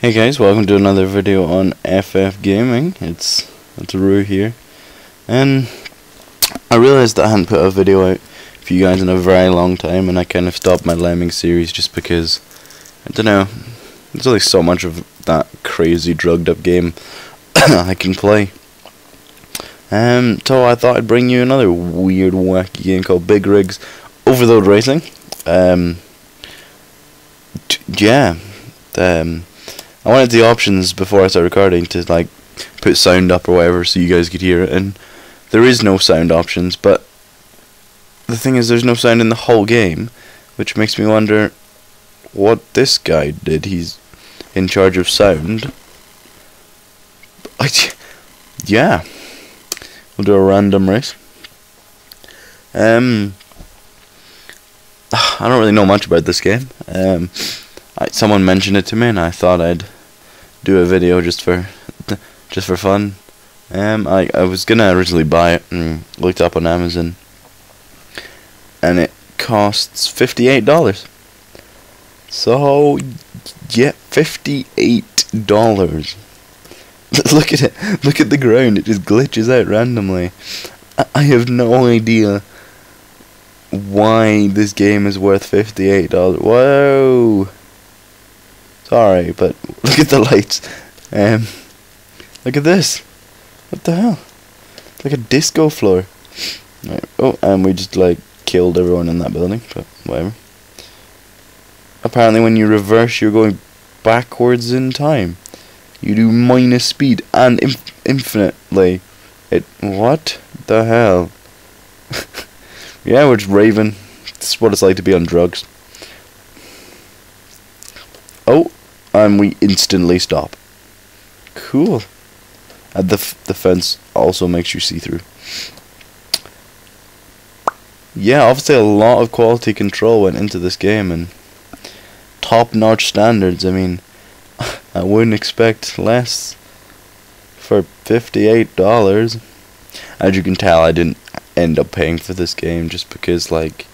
Hey guys, welcome to another video on FF Gaming. It's it's Roo here, and I realized that I hadn't put a video out for you guys in a very long time, and I kind of stopped my Lemming series just because I don't know. There's only so much of that crazy drugged up game I can play. Um, so I thought I'd bring you another weird, wacky game called Big Rigs Over the Road Racing. Um, yeah. Um, I wanted the options before I start recording to like put sound up or whatever so you guys could hear it, and there is no sound options. But the thing is, there's no sound in the whole game, which makes me wonder what this guy did. He's in charge of sound. I, yeah, we'll do a random race. Um, I don't really know much about this game. Um, I, someone mentioned it to me, and I thought I'd do a video just for just for fun. Um, I I was gonna originally buy it and looked up on Amazon, and it costs fifty eight dollars. So, yeah, fifty eight dollars. Look at it. Look at the ground. It just glitches out randomly. I, I have no idea why this game is worth fifty eight dollars. Whoa. Sorry, but look at the lights. Um, look at this. What the hell? It's like a disco floor. Right. Oh, and we just like killed everyone in that building, but whatever. Apparently, when you reverse, you're going backwards in time. You do minus speed and inf infinitely. It what the hell? yeah, we're just raving. This is what it's like to be on drugs. Oh, and we instantly stop. Cool. And the f the fence also makes you see through. Yeah, obviously a lot of quality control went into this game and top-notch standards. I mean, I wouldn't expect less for fifty-eight dollars. As you can tell, I didn't end up paying for this game just because, like,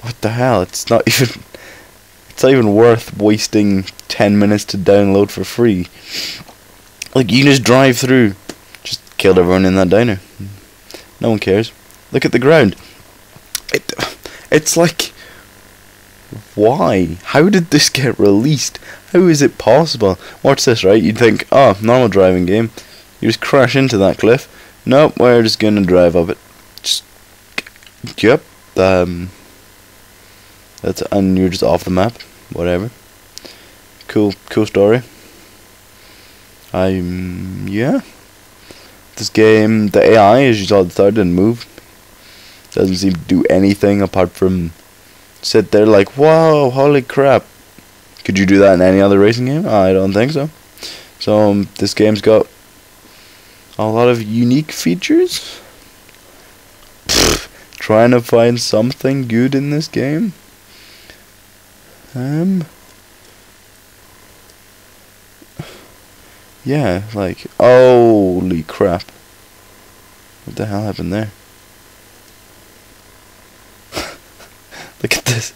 what the hell? It's not even it's not even worth wasting 10 minutes to download for free. Like, you can just drive through. Just killed everyone in that diner. No one cares. Look at the ground. It, it's like, why? How did this get released? How is it possible? Watch this, right? You'd think, oh, normal driving game. You just crash into that cliff. Nope, we're just gonna drive up it. Just, yep. Um, that's and you're just off the map. Whatever. Cool, cool story. I'm yeah. This game, the AI, as you saw at the start, didn't move. Doesn't seem to do anything apart from sit there like, whoa, holy crap. Could you do that in any other racing game? I don't think so. So um, this game's got a lot of unique features. Pfft, trying to find something good in this game. Um. Yeah, like, holy crap. What the hell happened there? Look at this.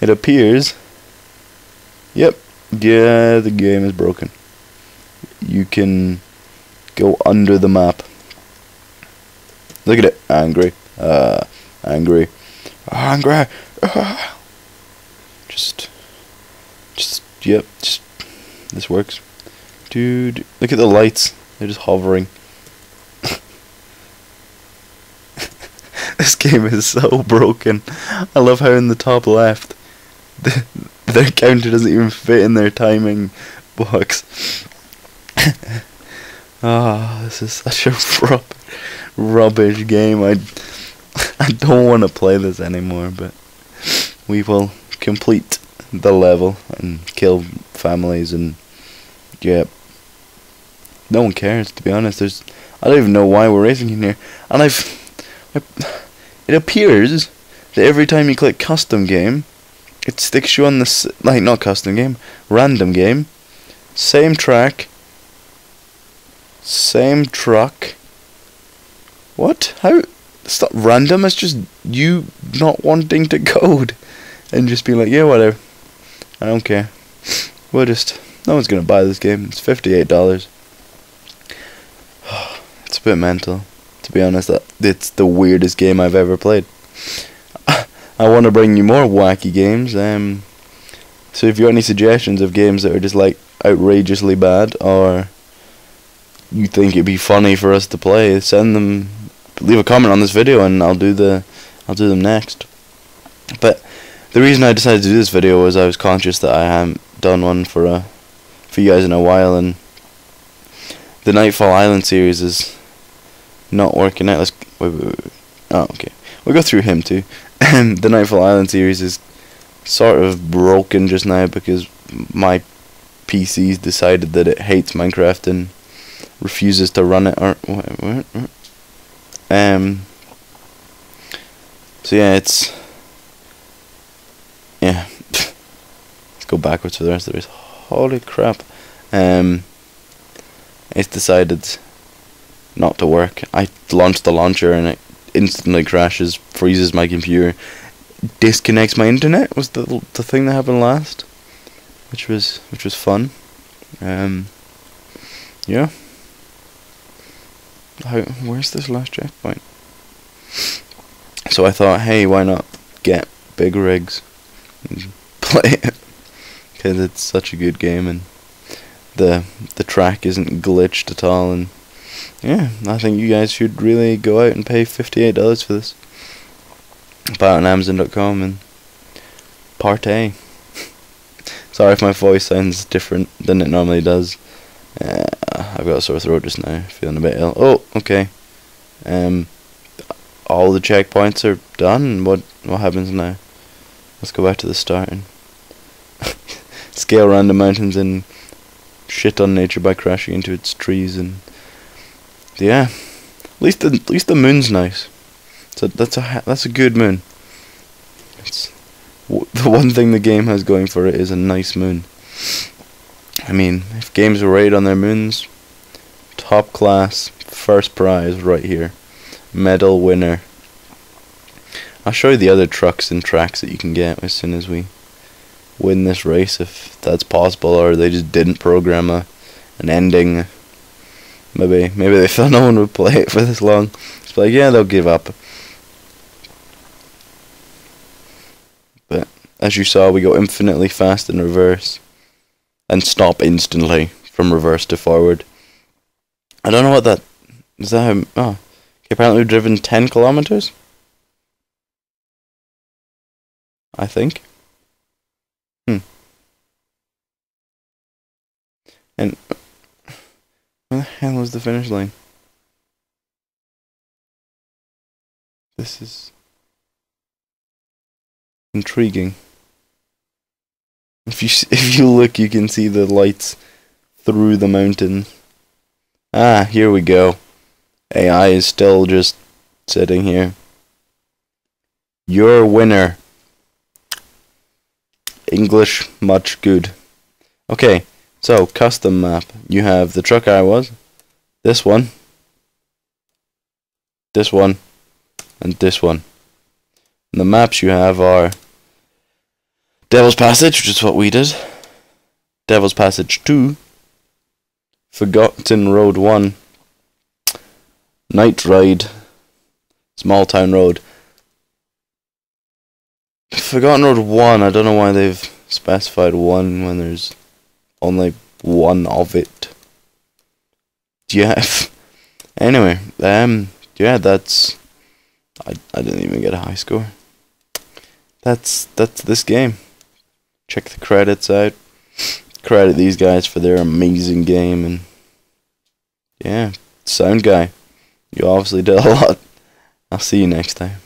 It appears. Yep. Yeah, the game is broken. You can go under the map. Look at it. Angry. Uh, angry. Angry. Uh. Just, just, yep, just, this works. Dude, look at the lights. They're just hovering. this game is so broken. I love how in the top left, the, their counter doesn't even fit in their timing box. Ah, oh, this is such a rub rubbish game. I, I don't want to play this anymore, but we will complete the level and kill families and yeah. No one cares to be honest. There's I don't even know why we're racing in here. And I've I, it appears that every time you click custom game it sticks you on this like not custom game random game. Same track. Same truck. What? How? It's not random it's just you not wanting to code and just be like, yeah, whatever. I don't care. we'll just no one's gonna buy this game. It's fifty eight dollars. It's a bit mental, to be honest. That it's the weirdest game I've ever played. I want to bring you more wacky games. Um, so if you have any suggestions of games that are just like outrageously bad, or you think it'd be funny for us to play, send them. Leave a comment on this video, and I'll do the, I'll do them next. But the reason I decided to do this video was I was conscious that I hadn't done one for a, for you guys in a while, and the Nightfall Island series is not working out. Let's wait, wait, wait. Oh, okay. We'll go through him too. the Nightfall Island series is sort of broken just now because my PC's decided that it hates Minecraft and refuses to run it. Or what? Um. So yeah, it's yeah. Let's go backwards for the rest of this. Holy crap! Um. It's decided not to work. I launched the launcher and it instantly crashes, freezes my computer, disconnects my internet. Was the the thing that happened last, which was which was fun. Um, yeah. How where's this last checkpoint? So I thought, hey, why not get big rigs and play it? Because it's such a good game and the the track isn't glitched at all and yeah, I think you guys should really go out and pay $58 for this. Buy it on Amazon.com and partay. Sorry if my voice sounds different than it normally does. Uh, I've got a sore throat just now, feeling a bit ill. Oh, okay. Um, all the checkpoints are done. What what happens now? Let's go back to the start scale the mountains and shit on nature by crashing into its trees and yeah, at least the at least the moon's nice. So that's a that's a good moon. It's the one thing the game has going for it is a nice moon. I mean, if games were rated on their moons, top class, first prize right here, medal winner. I'll show you the other trucks and tracks that you can get as soon as we win this race, if that's possible, or they just didn't program a an ending Maybe maybe they thought no one would play it for this long. It's like yeah, they'll give up. But as you saw, we go infinitely fast in reverse, and stop instantly from reverse to forward. I don't know what that is. That how, oh, apparently we've driven ten kilometers. I think. And where the hell is the finish line? This is intriguing. If you if you look, you can see the lights through the mountain. Ah, here we go. AI is still just sitting here. Your winner. English much good. Okay, so, custom map. You have the truck I was, this one, this one, and this one. And the maps you have are Devil's Passage, which is what we did, Devil's Passage 2, Forgotten Road 1, Night Ride, Small Town Road. Forgotten Road 1, I don't know why they've specified 1 when there's only one of it. Yeah. anyway, um, yeah, that's. I I didn't even get a high score. That's that's this game. Check the credits out. Credit these guys for their amazing game and yeah, sound guy. You obviously did a lot. I'll see you next time.